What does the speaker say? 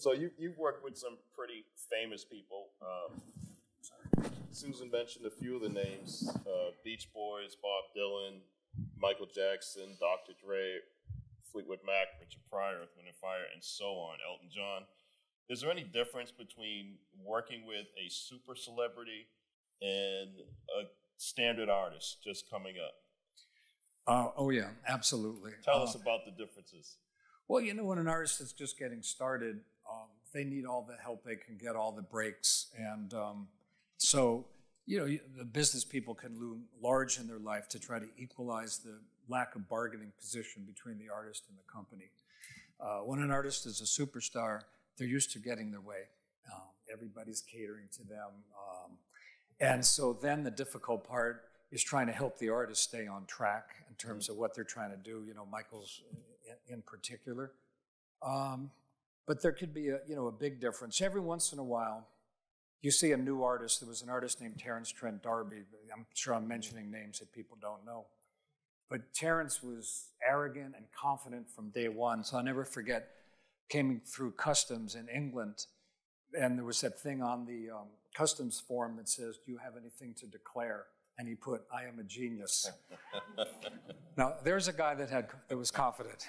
So you you've worked with some pretty famous people. Um, Susan mentioned a few of the names: uh, Beach Boys, Bob Dylan, Michael Jackson, Dr. Dre, Fleetwood Mac, Richard Pryor, Earth, Wind and Fire, and so on. Elton John. Is there any difference between working with a super celebrity and a standard artist just coming up? Uh, oh yeah, absolutely. Tell Uh, us about the differences. Well, you know, when an artist is just getting started, they need all the help they can get, all the breaks, and um, so you know, the business people can loom large in their life to try to equalize the lack of bargaining position between the artist and the company. Uh, when an artist is a superstar, they're used to getting their way. Um, everybody's catering to them, um, and so then the difficult part is trying to help the artist stay on track in terms of what they're trying to do. You know, Michael's in, in particular. Um, but there could be a you know a big difference every once in a while. You see a new artist. There was an artist named Terence Trent D'Arby. I'm sure I'm mentioning names that people don't know. But Terence was arrogant and confident from day one. So I'll never forget came through customs in England, and there was that thing on the um, customs form that says, "Do you have anything to declare?" And he put, "I am a genius." now there's a guy that had that was confident.